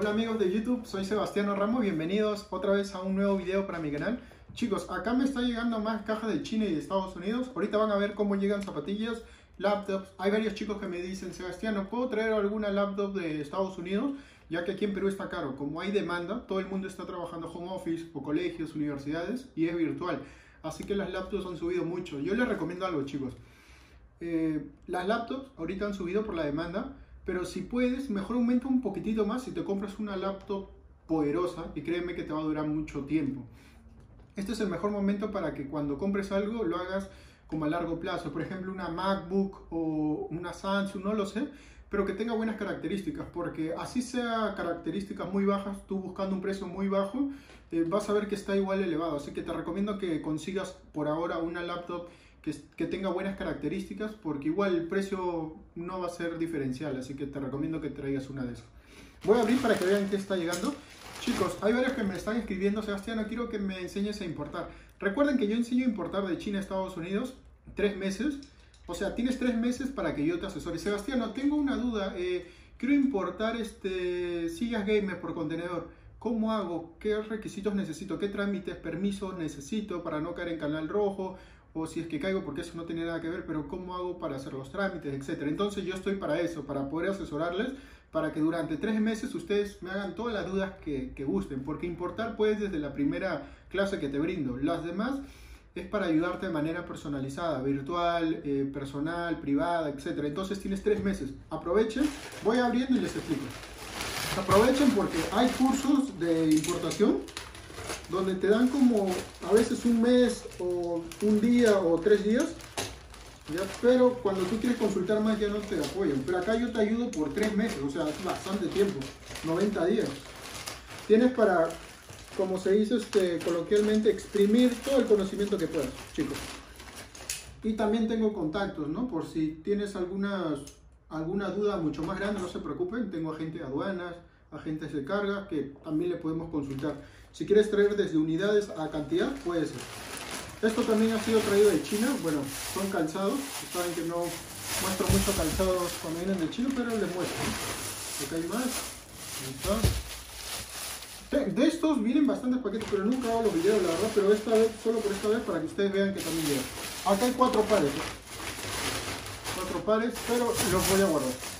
Hola amigos de YouTube, soy Sebastián Ramos, bienvenidos otra vez a un nuevo video para mi canal. Chicos, acá me está llegando más cajas de China y de Estados Unidos. Ahorita van a ver cómo llegan zapatillas, laptops. Hay varios chicos que me dicen, Sebastián, ¿no puedo traer alguna laptop de Estados Unidos? Ya que aquí en Perú está caro. Como hay demanda, todo el mundo está trabajando home office o colegios, universidades y es virtual. Así que las laptops han subido mucho. Yo les recomiendo algo, chicos. Eh, las laptops ahorita han subido por la demanda pero si puedes, mejor aumenta un poquitito más si te compras una laptop poderosa y créeme que te va a durar mucho tiempo. Este es el mejor momento para que cuando compres algo lo hagas como a largo plazo. Por ejemplo, una MacBook o una Samsung, no lo sé, pero que tenga buenas características, porque así sea características muy bajas, tú buscando un precio muy bajo, eh, vas a ver que está igual elevado. Así que te recomiendo que consigas por ahora una laptop que, tenga buenas características, porque igual el precio no va a ser diferencial, así que te recomiendo que traigas una de esas. Voy a abrir para que vean qué está llegando. Chicos, hay varios que me están escribiendo, Sebastián, quiero que me enseñes a importar. Recuerden que yo enseño a importar de China a Estados Unidos tres meses. O sea, tienes tres meses para que yo te asesore. Sebastián, no tengo una duda. Eh, quiero importar este sillas gamer por contenedor. ¿Cómo hago? ¿Qué requisitos necesito? ¿Qué trámites, permisos necesito para no caer en canal rojo? O si es que caigo porque eso no tiene nada que ver, pero cómo hago para hacer los trámites, etcétera. Entonces yo estoy para eso, para poder asesorarles, para que durante tres meses ustedes me hagan todas las dudas que, gusten, porque importar puedes desde la primera clase que te brindo. Las demás es para ayudarte de manera personalizada, virtual, eh, personal, privada, etcétera. Entonces tienes tres meses. Aprovechen, voy abriendo y les explico. Aprovechen porque hay cursos de importación donde te dan como a veces un mes o un día o tres días, ¿ya? pero cuando tú quieres consultar más ya no te apoyan. Pero acá yo te ayudo por tres meses, o sea, es bastante tiempo, 90 días. Tienes para, como se dice este, coloquialmente, exprimir todo el conocimiento que puedas, chicos. Y también tengo contactos, ¿no? Por si tienes algunas, alguna duda mucho más grande, no se preocupen, tengo agente de aduanas, agentes de carga que también le podemos consultar. Si quieres traer desde unidades a cantidad, puede ser. Esto también ha sido traído de China. Bueno, son calzados. Saben que no muestro mucho calzados cuando vienen de China, pero les muestro. Acá hay más. De estos vienen bastantes paquetes, pero nunca hago los videos, la verdad. Pero esta vez, solo por esta vez, para que ustedes vean que también llega. Acá hay cuatro pares. ¿eh? Cuatro pares, pero los voy a guardar.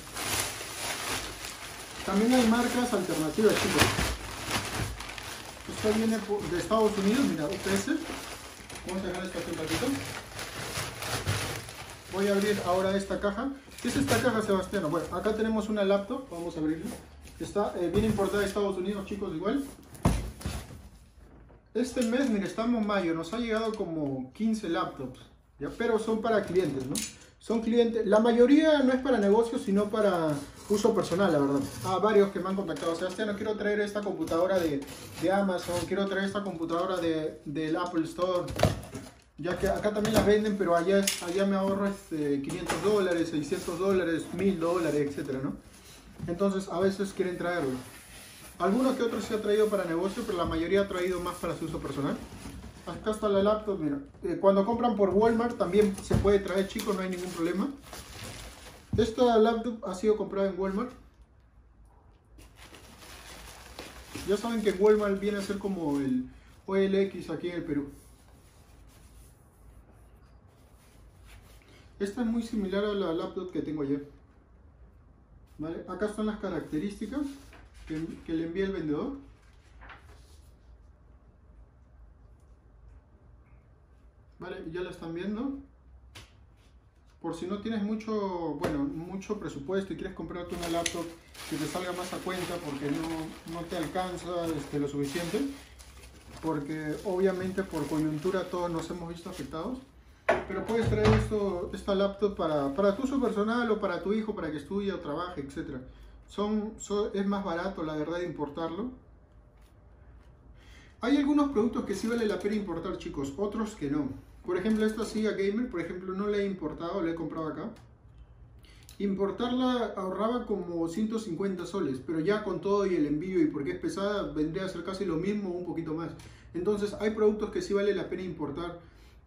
También hay marcas alternativas, chicos. Esto viene de Estados Unidos, mira, UPS. Vamos a dejar esto aquí un ratito. Voy a abrir ahora esta caja. ¿Qué es esta caja, Sebastián? Bueno, acá tenemos una laptop, vamos a abrirla. Está eh, bien importada de Estados Unidos, chicos, igual. Este mes, mira, estamos en mayo, nos ha llegado como 15 laptops, ¿ya? pero son para clientes, ¿no? Son clientes, la mayoría no es para negocios, sino para uso personal, la verdad. Ah, varios que me han contactado. Sebastián, quiero traer esta computadora de, de Amazon, quiero traer esta computadora de, del Apple Store. Ya que acá también las venden, pero allá, allá me ahorro este, 500 dólares, 600 dólares, 1000 dólares, etcétera, ¿no? Entonces, a veces quieren traerlo. Algunos que otros se ha traído para negocio, pero la mayoría ha traído más para su uso personal. Acá está la laptop, mira. Eh, cuando compran por Walmart también se puede traer, chicos, no hay ningún problema. Esta laptop ha sido comprada en Walmart. Ya saben que Walmart viene a ser como el OLX aquí en el Perú. Esta es muy similar a la laptop que tengo ayer. Acá están las características que, que le envía el vendedor. ¿Vale? Ya la están viendo por si no tienes mucho, bueno, mucho presupuesto y quieres comprarte una laptop que te salga más a cuenta porque no, no te alcanza este, lo suficiente, porque obviamente por coyuntura todos nos hemos visto afectados, pero puedes traer esto, esta laptop para, para tu uso personal o para tu hijo, para que estudie o trabaje, etc. Son, es más barato, la verdad, importarlo. Hay algunos productos que sí vale la pena importar, chicos, otros que no. Por ejemplo, esta silla gamer, por ejemplo, no la he importado, la he comprado acá. Importarla ahorraba como 150 soles, pero ya con todo y el envío y porque es pesada, vendría a ser casi lo mismo un poquito más. Entonces, hay productos que sí vale la pena importar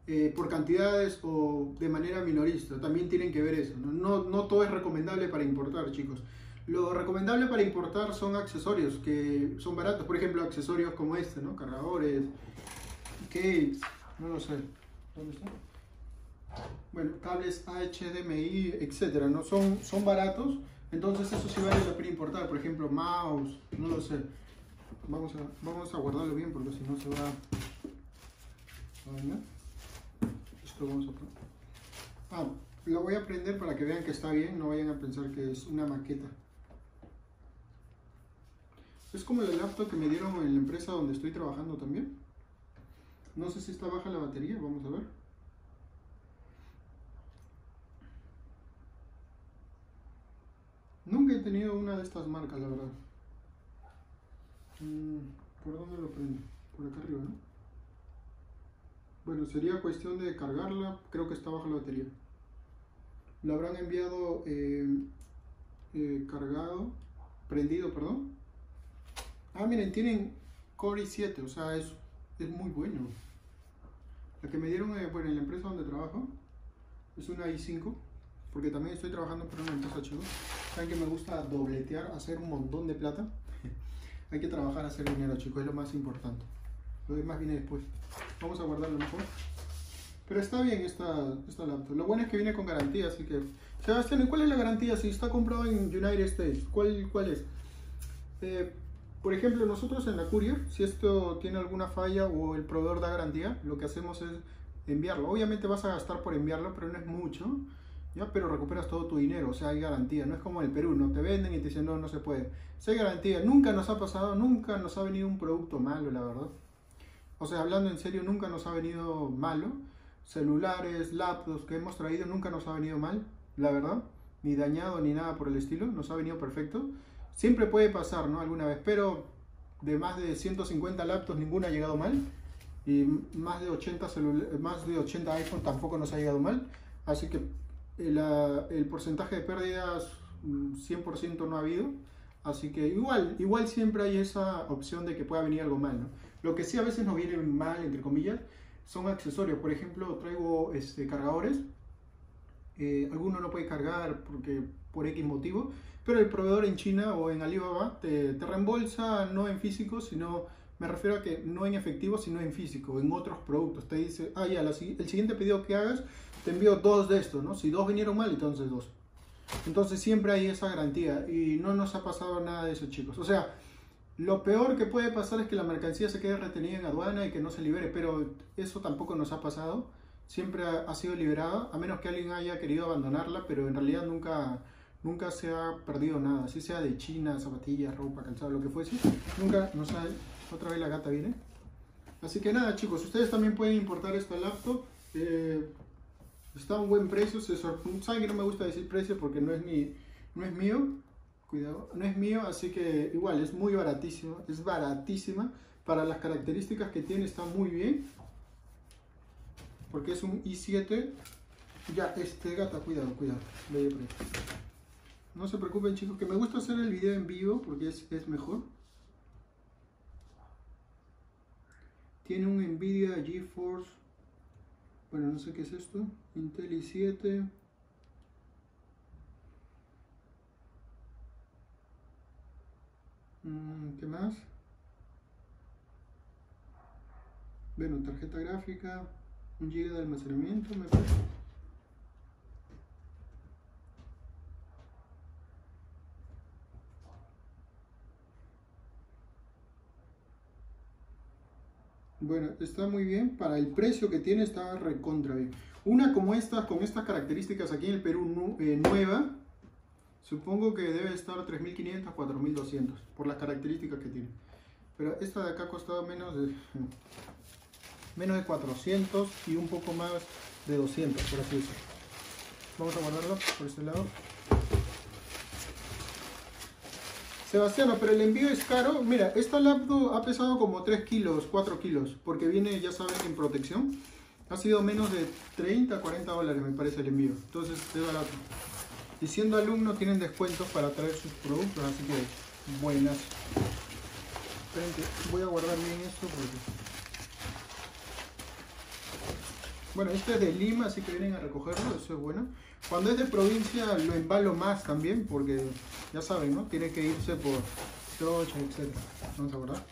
eh, por cantidades o de manera minorista. También tienen que ver eso. ¿no? No, no todo es recomendable para importar, chicos. Lo recomendable para importar son accesorios que son baratos, por ejemplo, accesorios como este, ¿no? Cargadores, cakes, no lo sé. ¿Dónde está? Bueno, cables HDMI, etcétera, ¿no? Son, son baratos, entonces eso sí vale la pena importar. Por ejemplo, mouse, no lo sé. Vamos a, vamos a guardarlo bien porque si no se va a. Esto vamos a. Ah, lo voy a prender para que vean que está bien, no vayan a pensar que es una maqueta. Es como el laptop que me dieron en la empresa donde estoy trabajando también. No sé si está baja la batería, vamos a ver. Nunca he tenido una de estas marcas, la verdad. Mm, ¿Por dónde lo prendo? Por acá arriba, ¿no? Bueno, sería cuestión de cargarla. Creo que está baja la batería. Lo habrán enviado eh, eh, cargado, prendido, perdón. Ah, miren, tienen Core i7, o sea, es, es muy bueno. La que me dieron eh, bueno, en la empresa donde trabajo es una i5, porque también estoy trabajando para una empresa chicos. Saben que me gusta dobletear, hacer un montón de plata. Hay que trabajar, hacer dinero, chicos, es lo más importante. Lo demás viene después. Vamos a guardarlo mejor. Pero está bien esta, esta laptop. Lo bueno es que viene con garantía, así que... Sebastián, ¿cuál es la garantía si está comprado en United States? ¿Cuál, cuál es? Eh, por ejemplo, nosotros en la courier, si esto tiene alguna falla o el proveedor da garantía, lo que hacemos es enviarlo. Obviamente vas a gastar por enviarlo, pero no es mucho, ¿ya? Pero recuperas todo tu dinero, o sea, hay garantía. No es como en el Perú, no te venden y te dicen, no, no se puede. Si hay garantía, nunca nos ha pasado, nunca nos ha venido un producto malo, la verdad. O sea, hablando en serio, nunca nos ha venido malo. Celulares, laptops que hemos traído, nunca nos ha venido mal, la verdad. Ni dañado, ni nada por el estilo, nos ha venido perfecto. Siempre puede pasar, ¿no? Alguna vez, pero de más de 150 laptops ninguna ha llegado mal y más de 80 más de 80 iPhone tampoco nos ha llegado mal, así que el, el porcentaje de pérdidas 100% mm, no ha habido, así que igual, igual siempre hay esa opción de que pueda venir algo mal, ¿no? Lo que sí a veces nos viene mal, entre comillas, son accesorios, por ejemplo, traigo este, cargadores, eh, alguno no puede cargar porque por X motivo, pero el proveedor en China o en Alibaba te, te reembolsa no en físico, sino me refiero a que no en efectivo, sino en físico, en otros productos. Te dice, ah, ya, el siguiente pedido que hagas, te envío dos de estos, ¿no? Si dos vinieron mal, entonces dos. Entonces siempre hay esa garantía y no nos ha pasado nada de eso, chicos. O sea, lo peor que puede pasar es que la mercancía se quede retenida en aduana y que no se libere, pero eso tampoco nos ha pasado. Siempre ha sido liberada, a menos que alguien haya querido abandonarla, pero en realidad nunca, nunca se ha perdido nada, así sea de China, zapatillas, ropa, calzado, lo que fuese, nunca nos ha, otra vez la gata viene. Así que nada chicos, ustedes también pueden importar esta laptop, eh, está a un buen precio, se saben que no me gusta decir precio porque no es, mi, no es mío, cuidado, no es mío, así que igual es muy baratísimo, es baratísima, para las características que tiene está muy bien, porque es un i7, ya, este gata, cuidado, cuidado, no se preocupen chicos, que me gusta hacer el video en vivo porque es, mejor. Tiene un Nvidia GeForce, bueno no sé qué es esto, Intel i7. Mm, ¿Qué más? Bueno, tarjeta gráfica, un GB de almacenamiento, me parece. Bueno, está muy bien. Para el precio que tiene está recontra bien. Una como esta, con estas características aquí en el Perú eh, nueva, supongo que debe estar 3.500, 4.200 por las características que tiene. Pero esta de acá ha costado menos de, menos de 400 y un poco más de 200, por así decirlo. Vamos a guardarlo por este lado. Sebastiano, pero el envío es caro. Mira, esta laptop ha pesado como 3 kilos, 4 kilos, porque viene, ya saben, en protección. Ha sido menos de 30, 40 dólares, me parece, el envío. Entonces, es barato. Y siendo alumno, tienen descuentos para traer sus productos, así que buenas. Voy a guardar bien esto porque... Bueno, este es de Lima, así que vienen a recogerlo, eso es bueno. Cuando es de provincia lo embalo más también, porque ya saben, ¿no? Tiene que irse por trocha, etc. Vamos a guardar.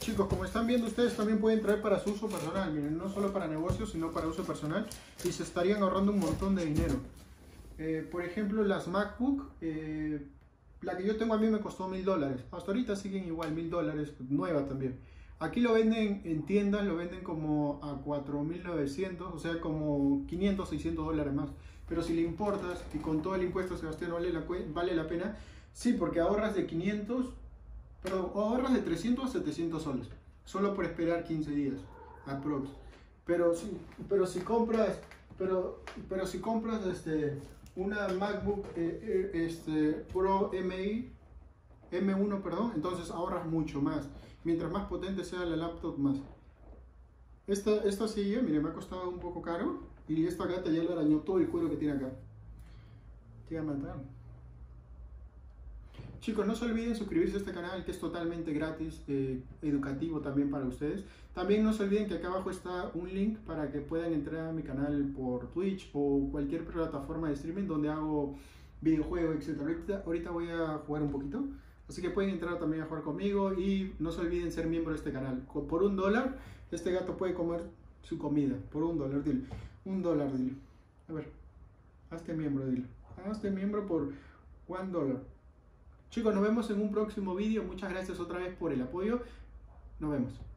Chicos, como están viendo ustedes, también pueden traer para su uso personal. Miren, no solo para negocios, sino para uso personal. Y se estarían ahorrando un montón de dinero. Eh, por ejemplo, las MacBook, eh, la que yo tengo a mí me costó mil dólares. Hasta ahorita siguen igual, mil dólares, nueva también. Aquí lo venden en tiendas, lo venden como a 4.900, o sea, como 500, 600 dólares más. Pero si le importas y con todo el impuesto, Sebastián, vale la, vale la pena. Sí, porque ahorras de 500, perdón, ahorras de 300 a 700 soles. Solo por esperar 15 días, aprox. Pero si, pero si compras, pero, pero si compras este, una MacBook eh, eh, este, Pro MI, M1, perdón, entonces ahorras mucho más. Mientras más potente sea la laptop, más. Esta, esta silla, mire, me ha costado un poco caro. Y esta gata ya le arañó todo el cuero que tiene acá. Te va a matar. Chicos, no se olviden suscribirse a este canal que es totalmente gratis, eh, educativo también para ustedes. También no se olviden que acá abajo está un link para que puedan entrar a mi canal por Twitch o cualquier plataforma de streaming donde hago videojuegos, etc. Ahorita, ahorita voy a jugar un poquito. Así que pueden entrar también a jugar conmigo y no se olviden ser miembro de este canal. Por un dólar, este gato puede comer su comida. Por un dólar, dile. Un dólar, dile. A ver, hazte miembro, dile. Hazte miembro por un dólar. Chicos, nos vemos en un próximo vídeo. Muchas gracias otra vez por el apoyo. Nos vemos.